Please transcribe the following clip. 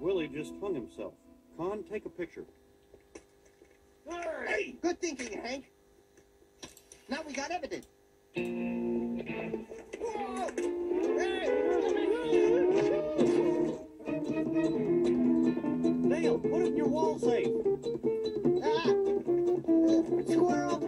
Willie just hung himself. Con, take a picture. Hey, good thinking, Hank. Now we got evidence. Dale, put it in your wall safe. Ah, squirrel